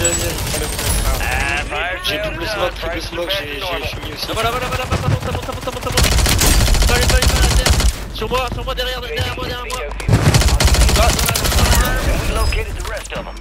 J'ai sale double done. smoke, triple Prices are smoke, back j'ai to j'ai normal. fini aussi. Voilà, voilà, voilà, voilà, ça monte, ça monte, ça monte, ça monte, ça monte. Pas les balles, pas la terre. Sur moi, sur moi, derrière, derrière moi, derrière moi. And we located the rest of them.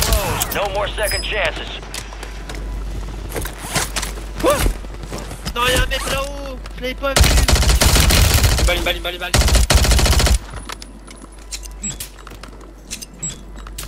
Closed. No more second chances. Quoi Non, y'a un mec là-haut. Je l'avais pas vu. Une balle, une balle, une balle, une balle.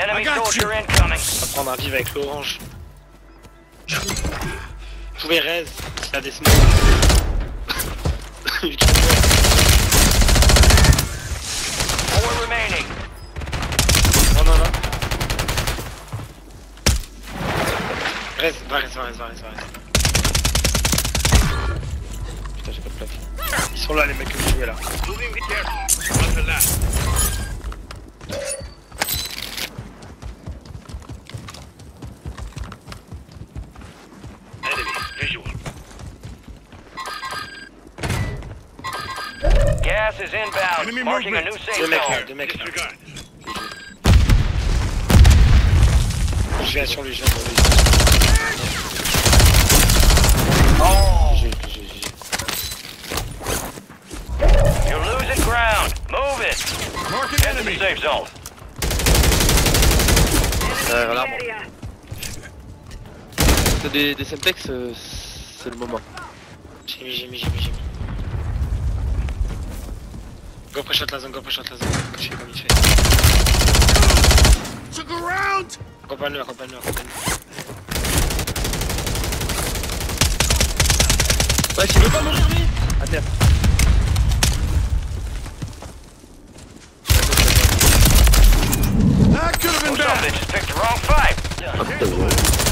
Enemy soldier incoming. On va prendre un vivre avec l'orange. Vous pouvez raise, s'il y a des smokes. Four remaining. Non, non, non. Reste, va, reste, va, reste, va, reste, va, reste. Putain, j'ai pas de place. Ils sont là, les mecs que vous jouez là. Gas is inbound. Enemy Marking a new movement. safe Deux mecs là, zone. deux mecs là. Je viens sur lui, je viens sur lui. Oh, J'ai, j'ai, j'ai. you're losing ground. Move it. Marking Get to the enemy. safe zone. Euh, voilà. Des, des Semtex, euh, c'est le moment. J'ai mis, j'ai mis, j'ai mis, j'ai mis. Go push out Lazon, go push out Lazon. Comme. Go banner, go banner, go banner. Ouais, tu veux pas mourir, lui? À terre. Could have been bad. Picked the wrong fight. Yeah.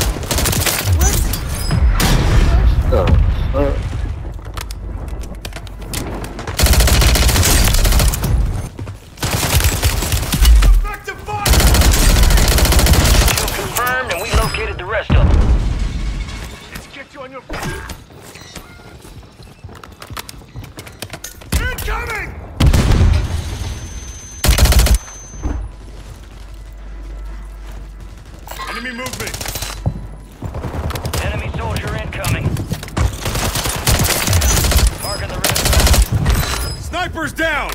Enemy movement. Enemy soldier incoming. Marking the them. Snipers down.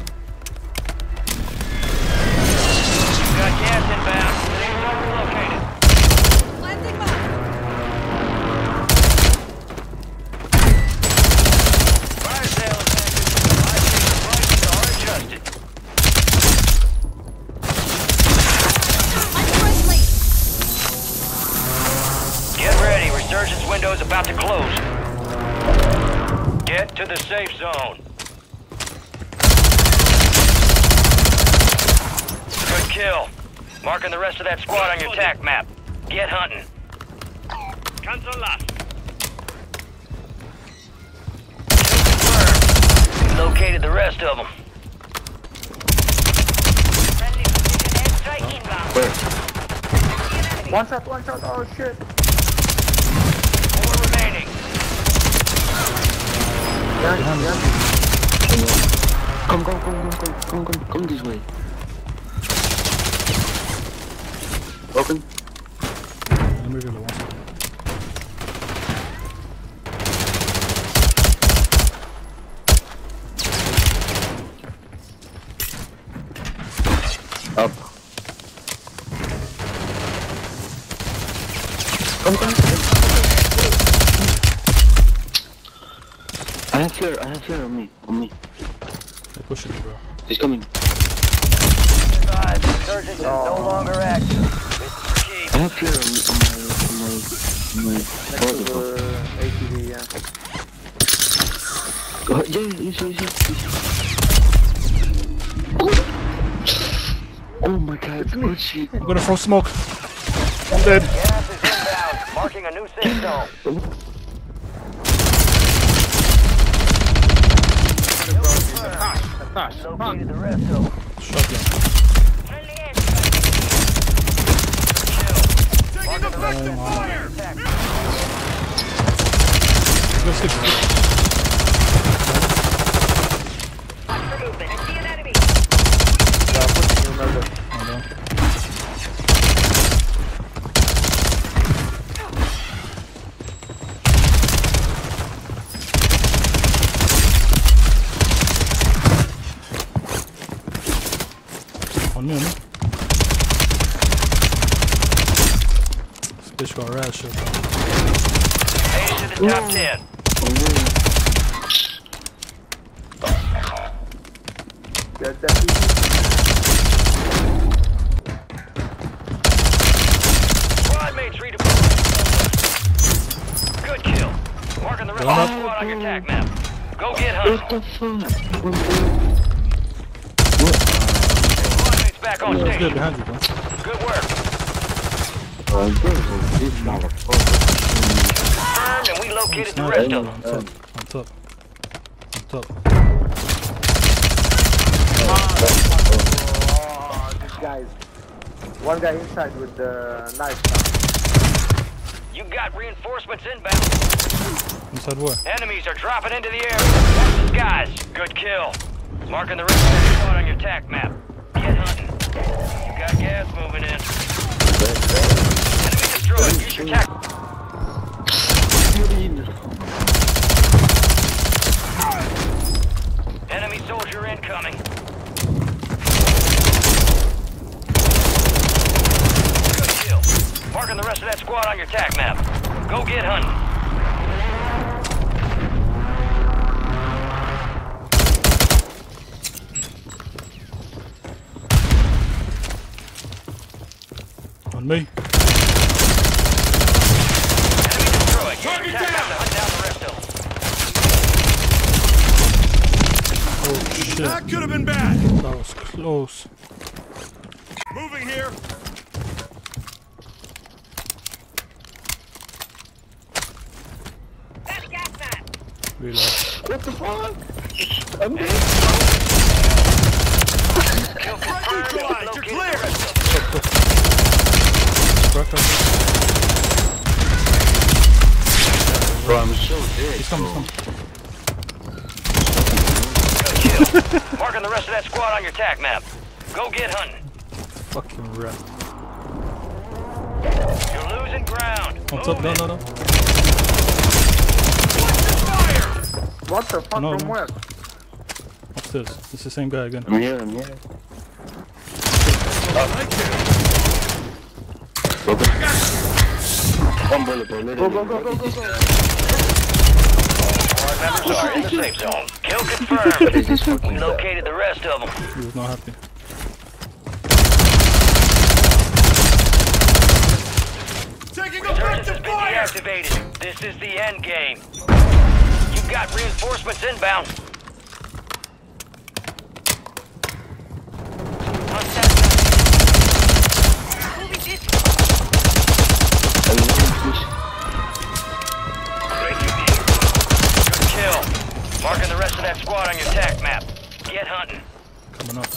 Close. Get to the safe zone. Good kill. Marking the rest of that squad on your tac map. Get hunting. Cancel last. Located the rest of them. Friendly precision airstrike inbound. Where One shot, one shot. Oh shit. Come, come, come, come, come, come, come, come this way. Open. Up. Come, come, come. I have fear, I have fear on me, on me. He's coming. Five. Resurgence is no longer active. It's I have fear on, on my, on my, on my body. ATV, uh, yeah. Oh, yeah, easy, easy, easy. Oh my god, it's Gucci. I'm gonna throw smoke. I'm dead. Gas is inbound, marking a new safe zone. Oh. Located the rest of them. Shotgun. Taking effective fire! Let's get Watch for movement. I see an enemy. Hold on. On me, on me. This bitch got rat shit. Made it to the top 10. Get that Squad mates redeployed. Good kill. Marking the rest of the squad on your attack map. Go get hunting. What the fuck? Squad mates back on It's good station. behind you, bro. Good work. Oh, this is this motherfucker. Confirmed and we located the rest of On top. On top. On top. Oh, these guys. One guy inside with the knife. You got reinforcements inbound. Inside where? Enemies are dropping into the air. Watch the skies. Good kill. Marking the rest of the squad on your attack map. Get hunting. You got gas moving in. Enemy destroyed. Use your. Enemy soldier incoming. Good kill. Marking the rest of that squad on your attack map. Go get hunting. On me. Enemy destroyed. Use your Target attack map to down. hunt down the rest of them. Oh shit. That could have been bad. That was close. Moving here. That's gas man. Reload. What the fuck? Kill confirmed. Neutralized. You're clear. Rest of them. Up. Bro, I'm so dead. He's coming, he's coming. Marking the rest of that squad on your attack map. Go get hunting. Fucking rat. You're losing ground. On top, no, no, no. What the fuck No, from no. where? Upstairs. It's the same guy again. I'm here, I'm here. Oh, One bullet, bro. Let Go, go, go, go, go, go. Squad members are in the safe zone. Kill confirmed. We located the rest of them. He was not happy. Taking Resurgence has effective fire! deactivated. This is the end game. You've got reinforcements inbound. That squad on your attack map. Get hunting. Coming up.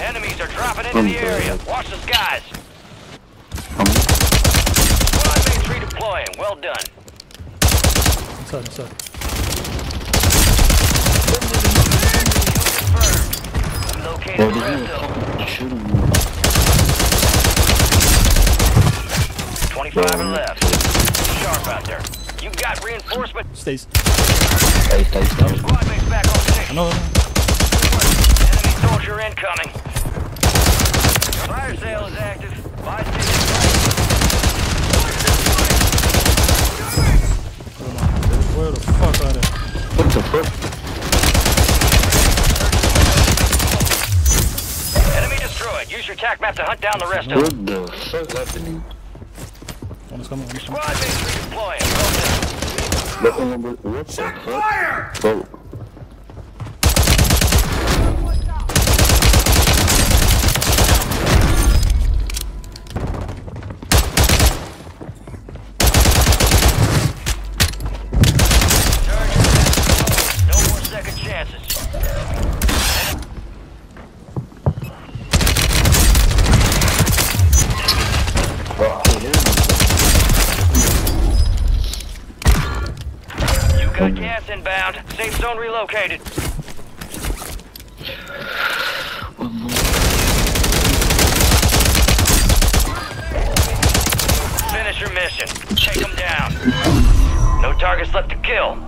Enemies are dropping into the area. Watch the skies. I'm Squad mates redeploying. Well done. Inside, inside. Confirmed. We located Bro, the this rest of them. nigga shooting me. 25 are left. Sharp out there. You got reinforcement. Stays. Stay, stay, stay. Squad mates back on I station. know. Enemy soldier incoming. Fire sale is active. Buy station. Where the fuck are they? What the fuck? Enemy destroyed. Use your tac map to hunt down the rest of them. What the fuck happening? One is coming, one coming. Squad mates redeploying. Well done. Look on the What the fuck? Fire! Bro, gas inbound. Safe zone relocated. One more. Finish your mission. Take them down. No targets left to kill.